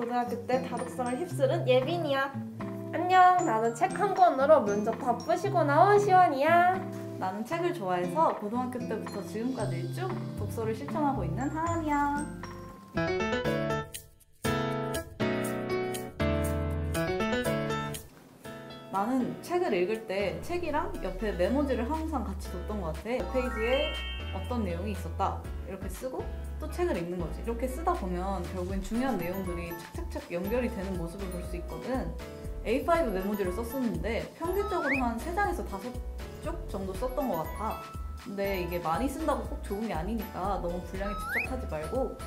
고등학교 때 다독성을 휩쓸은 예빈이야. 안녕, 나는 책 한 권으로 면접 바쁘시고 나온 시원이야. 나는 책을 좋아해서 고등학교 때부터 지금까지 쭉 독서를 실천하고 있는 하은이야. 나는 책을 읽을 때 책이랑 옆에 메모지를 항상 같이 뒀던 것 같아. 페이지에 어떤 내용이 있었다. 이렇게 쓰고 또 책을 읽는 거지. 이렇게 쓰다 보면 결국엔 중요한 내용들이 착착착 연결이 되는 모습을 볼 수 있거든. A5 메모지를 썼었는데 평균적으로 한 3장에서 5쪽 정도 썼던 것 같아. 근데 이게 많이 쓴다고 꼭 좋은 게 아니니까 너무 분량에 집착하지 말고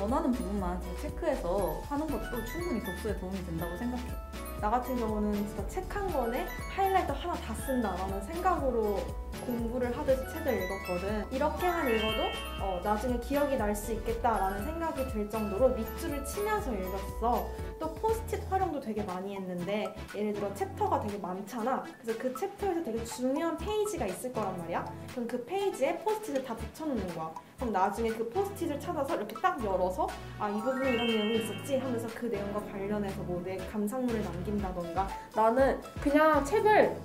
원하는 부분만 잘 체크해서 하는 것도 충분히 독서에 도움이 된다고 생각해. 나 같은 경우는 진짜 책 한 권에 하이라이터 하나 다 쓴다라는 생각으로 공부를 하듯이 책을 읽었거든. 이렇게만 읽어도 어, 나중에 기억이 날 수 있겠다라는 생각이 들 정도로 밑줄을 치면서 읽었어. 또 포스트잇 활용도 되게 많이 했는데 예를 들어 챕터가 되게 많잖아. 그래서 그 챕터에서 되게 중요한 페이지가 있을 거란 말이야. 그럼 그 페이지에 포스트잇을 다 붙여놓는 거야. 그럼 나중에 그 포스트잇을 찾아서 이렇게 딱 열어서 아 이 부분에 이런 내용이 있었지 하면서 그 내용과 관련해서 뭐 내 감상문을 남 긴다던가 나는 그냥 책을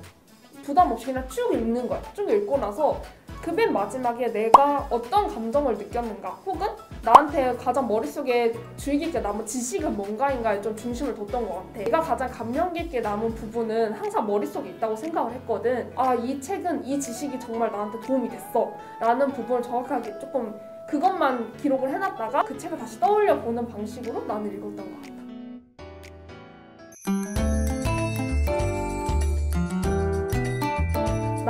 부담 없이 그냥 쭉 읽는 거야. 쭉 읽고 나서 그 맨 마지막에 내가 어떤 감정을 느꼈는가 혹은 나한테 가장 머릿속에 주의 깊게 남은 지식은 뭔가인가에 좀 중심을 뒀던 것 같아. 내가 가장 감명 깊게 남은 부분은 항상 머릿속에 있다고 생각을 했거든. 아, 이 책은 이 지식이 정말 나한테 도움이 됐어. 라는 부분을 정확하게 조금 그것만 기록을 해놨다가 그 책을 다시 떠올려 보는 방식으로 나는 읽었던 것 같아.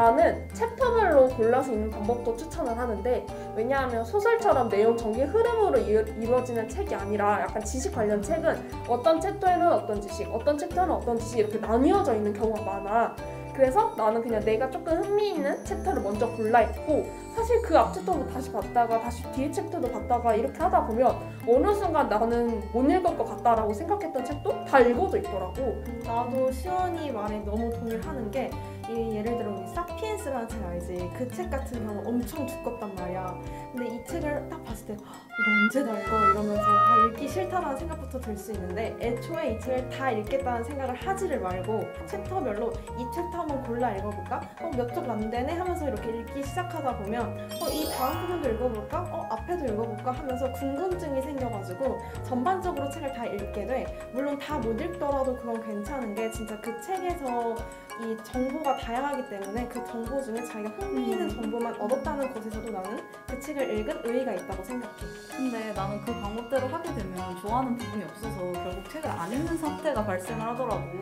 나는 챕터별로 골라서 읽는 방법도 추천을 하는데 왜냐하면 소설처럼 내용 전개 흐름으로 이루- 이루어지는 책이 아니라 약간 지식 관련 책은 어떤 챕터에는 어떤 지식, 어떤 챕터는 어떤 지식 이렇게 나뉘어져 있는 경우가 많아. 그래서 나는 그냥 내가 조금 흥미있는 챕터를 먼저 골라 읽고 사실 그 앞 챕터도 다시 봤다가 다시 뒤에 챕터도 봤다가 이렇게 하다 보면 어느 순간 나는 못 읽을 것 같다라고 생각했던 책도 다 읽어져 있더라고. 나도 시원이 말에 너무 동의를 하는 게 이 예를 들어 우리 사피엔스라는 책 알지? 그 책 같은 경우 엄청 두껍단 말이야. 근데 이 책을 딱 봤을 때 "헉, 이거 언제 다 읽어? 이러면서 다 읽기 싫다라는 생각부터 들 수 있는데 애초에 이 책을 다 읽겠다는 생각을 하지를 말고 챕터별로 이 챕터 한번 골라 읽어볼까? 어, 몇 쪽 안 되네? 하면서 이렇게 읽기 시작하다 보면 어, 이 다음 부분도 읽어볼까? 어, 앞에도 읽어볼까? 하면서 궁금증이 생겨가지고 전반적으로 책을 다 읽게 돼. 물론 다 못 읽더라도 그건 괜찮은 게 진짜 그 책에서 이 정보가 다양하기 때문에 그 정보 중에 자기가 흥미 있는 정보만 얻었다는 것에서도 나는 그 책을 읽은 의의가 있다고 생각해. 근데 나는 그 방법대로 하게 되면 좋아하는 부분이 없어서 결국 책을 안 읽는 사태가 발생을 하더라고.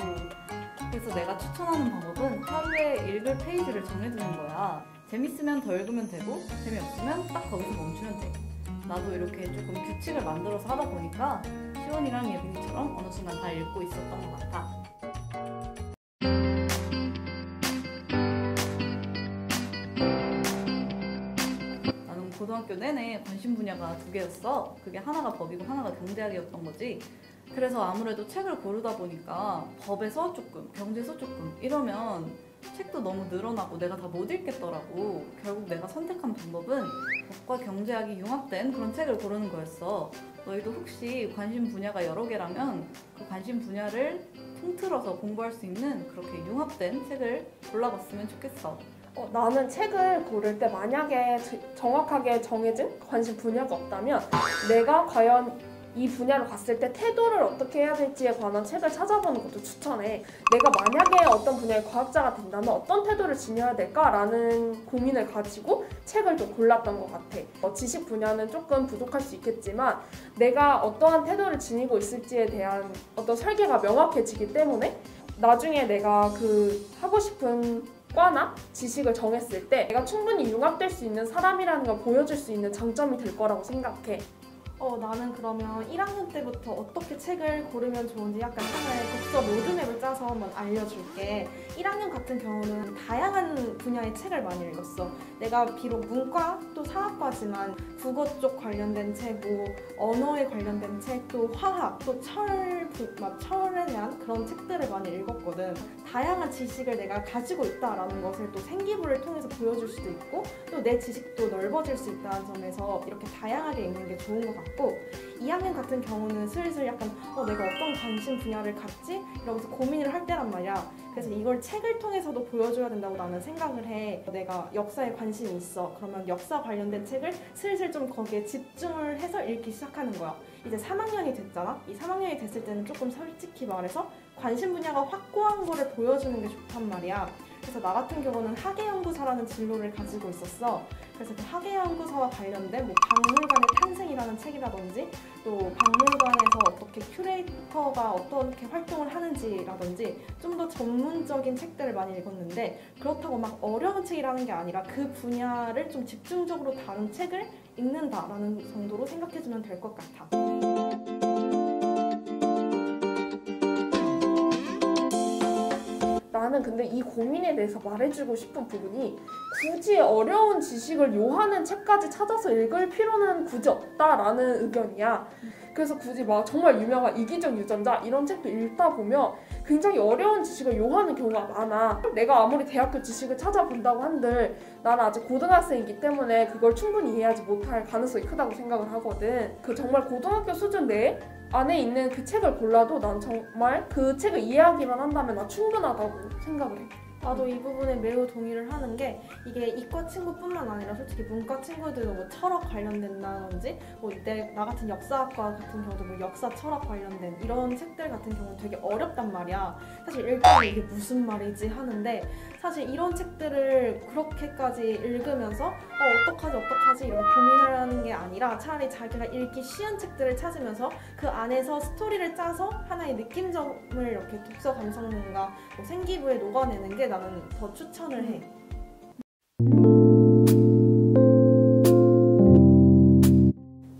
그래서 내가 추천하는 방법은 하루에 읽을 페이지를 정해두는 거야. 재밌으면 더 읽으면 되고 재미없으면 딱 거기서 멈추면 돼. 나도 이렇게 조금 규칙을 만들어서 하다 보니까 시원이랑 예빈이처럼 어느 순간 다 읽고 있었던 것 같아. 고등학교 내내 관심 분야가 두 개였어. 그게 하나가 법이고 하나가 경제학이었던 거지. 그래서 아무래도 책을 고르다 보니까 법에서 조금, 경제에서 조금 이러면 책도 너무 늘어나고 내가 다 못 읽겠더라고. 결국 내가 선택한 방법은 법과 경제학이 융합된 그런 책을 고르는 거였어. 너희도 혹시 관심 분야가 여러 개라면 그 관심 분야를 통틀어서 공부할 수 있는 그렇게 융합된 책을 골라봤으면 좋겠어. 어, 나는 책을 고를 때 만약에 저- 정확하게 정해진 관심 분야가 없다면 내가 과연 이 분야로 갔을 때 태도를 어떻게 해야 될지에 관한 책을 찾아보는 것도 추천해. 내가 만약에 어떤 분야의 과학자가 된다면 어떤 태도를 지녀야 될까라는 고민을 가지고 책을 좀 골랐던 것 같아. 어, 지식 분야는 조금 부족할 수 있겠지만 내가 어떠한 태도를 지니고 있을지에 대한 어떤 설계가 명확해지기 때문에 나중에 내가 그 하고 싶은 과나 지식을 정했을 때 내가 충분히 융합될 수 있는 사람이라는 걸 보여줄 수 있는 장점이 될 거라고 생각해. 어, 나는 그러면 1학년 때부터 어떻게 책을 고르면 좋은지 약간 하나의 독서 로드맵을 짜서 한번 알려줄게. 1학년 같은 경우는 다양한 분야의 책을 많이 읽었어. 내가 비록 문과 또 사학과지만 국어 쪽 관련된 책, 뭐 언어에 관련된 책, 또 화학, 또철 부- 막 철회한 그런 책들을 많이 읽었거든. 다양한 지식을 내가 가지고 있다라는 것을 또 생기부를 통해서 보여줄 수도 있고 또 내 지식도 넓어질 수 있다는 점에서 이렇게 다양하게 읽는 게 좋은 것 같고 2학년 같은 경우는 슬슬 약간 어, 내가 어떤 관심 분야를 갖지? 이러면서 고민을 할 때란 말이야. 그래서 이걸 책을 통해서도 보여줘야 된다고 나는 생각을 해. 내가 역사에 관심이 있어. 그러면 역사 관련된 책을 슬슬 좀 거기에 집중을 해서 읽기 시작하는 거야. 이제 3학년이 됐잖아? 이 3학년이 됐을 때는 조금 솔직히 말해서 관심 분야가 확고한 거를 보여주는 게 좋단 말이야. 그래서 나 같은 경우는 학예연구사라는 진로를 가지고 있었어. 그래서 그 학예연구사와 관련된 뭐 박물관의 탄생이라는 책이라든지 또 박물관에서 어떻게 큐레이터가 어떻게 활동을 하는지라든지 좀 더 전문적인 책들을 많이 읽었는데 그렇다고 막 어려운 책이라는 게 아니라 그 분야를 좀 집중적으로 다룬 책을 읽는다라는 정도로 생각해주면 될 것 같아. 나는 근데 이 고민에 대해서 말해주고 싶은 부분이 굳이 어려운 지식을 요하는 책까지 찾아서 읽을 필요는 굳이 없다라는 의견이야. 그래서 굳이 막 정말 유명한 이기적 유전자 이런 책도 읽다 보면 굉장히 어려운 지식을 요하는 경우가 많아. 내가 아무리 대학교 지식을 찾아본다고 한들 나는 아직 고등학생이기 때문에 그걸 충분히 이해하지 못할 가능성이 크다고 생각을 하거든. 그 정말 고등학교 수준 내 안에 있는 그 책을 골라도 난 정말 그 책을 이해하기만 한다면 나 충분하다고 생각을 해. 나도 이 부분에 매우 동의를 하는 게 이게 이과 친구뿐만 아니라 솔직히 문과 친구들도 뭐 철학 관련된다든지 뭐 이때 나 같은 역사학과 같은 경우도 뭐 역사 철학 관련된 이런 책들 같은 경우는 되게 어렵단 말이야. 사실 읽다가 이게 무슨 말이지 하는데 사실 이런 책들을 그렇게까지 읽으면서 어 어떡하지 어떡하지 이런 고민하는 게 아니라 차라리 자기가 읽기 쉬운 책들을 찾으면서 그 안에서 스토리를 짜서 하나의 느낌점을 이렇게 독서 감상문과 뭐 생기부에 녹아내는 게 나는 더 추천을 해.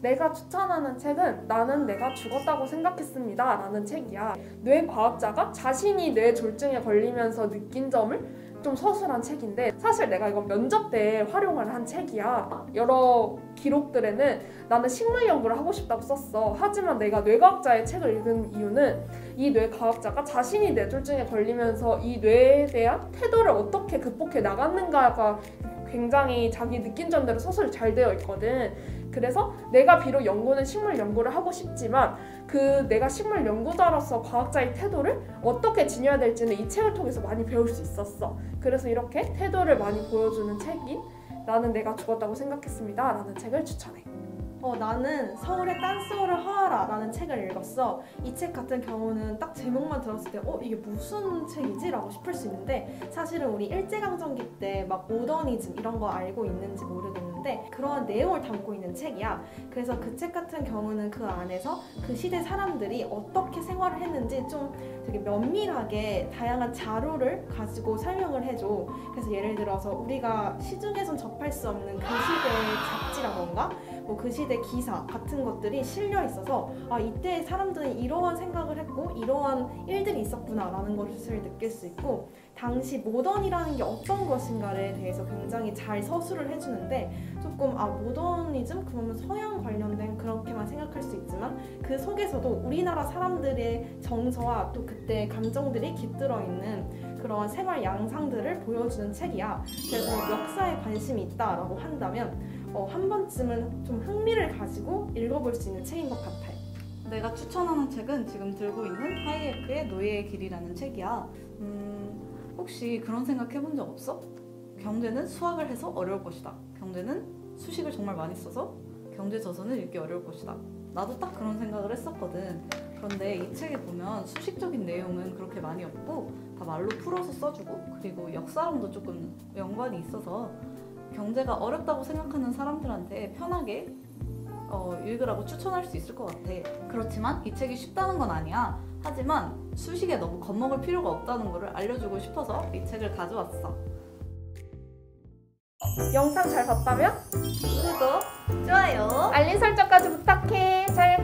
내가 추천하는 책은 나는 내가 죽었다고 생각했습니다. 라는 책이야. 뇌과학자가 자신이 뇌 졸증에 걸리면서 느낀 점을 좀 서술한 책인데 사실 내가 이건 면접 때 활용을 한 책이야. 여러 기록들에는 나는 식물 연구를 하고 싶다고 썼어. 하지만 내가 뇌과학자의 책을 읽은 이유는 이 뇌과학자가 자신이 뇌졸중에 걸리면서 이 뇌에 대한 태도를 어떻게 극복해 나갔는가가 굉장히 자기 느낀 점대로 서술이 잘 되어 있거든. 그래서 내가 비록 연구는 식물 연구를 하고 싶지만 그 내가 식물 연구자로서 과학자의 태도를 어떻게 지녀야 될지는 이 책을 통해서 많이 배울 수 있었어. 그래서 이렇게 태도를 많이 보여주는 책인 나는 내가 죽었다고 생각했습니다. 라는 책을 추천해. 어, 나는 서울의 딴스호를 허하라 라는 책을 읽었어. 이 책 같은 경우는 딱 제목만 들었을 때, 어, 이게 무슨 책이지? 라고 싶을 수 있는데, 사실은 우리 일제강점기 때 막 모더니즘 이런 거 알고 있는지 모르겠는데, 그러한 내용을 담고 있는 책이야. 그래서 그 책 같은 경우는 그 안에서 그 시대 사람들이 어떻게 생활을 했는지 좀 되게 면밀하게 다양한 자료를 가지고 설명을 해줘. 그래서 예를 들어서 우리가 시중에선 접할 수 없는 그 시대의 잡지라던가, 뭐 그 시대 기사 같은 것들이 실려 있어서 아 이때 사람들은 이러한 생각을 했고 이러한 일들이 있었구나라는 것을 느낄 수 있고 당시 모던이라는 게 어떤 것인가에 대해서 굉장히 잘 서술을 해주는데 조금 아 모더니즘? 그러면 서양 관련된 그렇게만 생각할 수 있지만 그 속에서도 우리나라 사람들의 정서와 또 그때 감정들이 깃들어 있는 그런 생활 양상들을 보여주는 책이야. 그래서 역사에 관심이 있다라고 한다면 어, 한 번쯤은 좀 흥미를 가지고 읽어볼 수 있는 책인 것 같아요. 내가 추천하는 책은 지금 들고 있는 하이에크의 노예의 길이라는 책이야. 음, 혹시 그런 생각 해본 적 없어? 경제는 수학을 해서 어려울 것이다. 경제는 수식을 정말 많이 써서 경제 저서는 읽기 어려울 것이다. 나도 딱 그런 생각을 했었거든. 그런데 이 책에 보면 수식적인 내용은 그렇게 많이 없고 다 말로 풀어서 써주고 그리고 역사랑도 조금 연관이 있어서 경제가 어렵다고 생각하는 사람들한테 편하게 어, 읽으라고 추천할 수 있을 것 같아. 그렇지만 이 책이 쉽다는 건 아니야. 하지만 수식에 너무 겁먹을 필요가 없다는 것을 알려주고 싶어서 이 책을 가져왔어. 영상 잘 봤다면 구독, 좋아요. 알림 설정까지 부탁해. 잘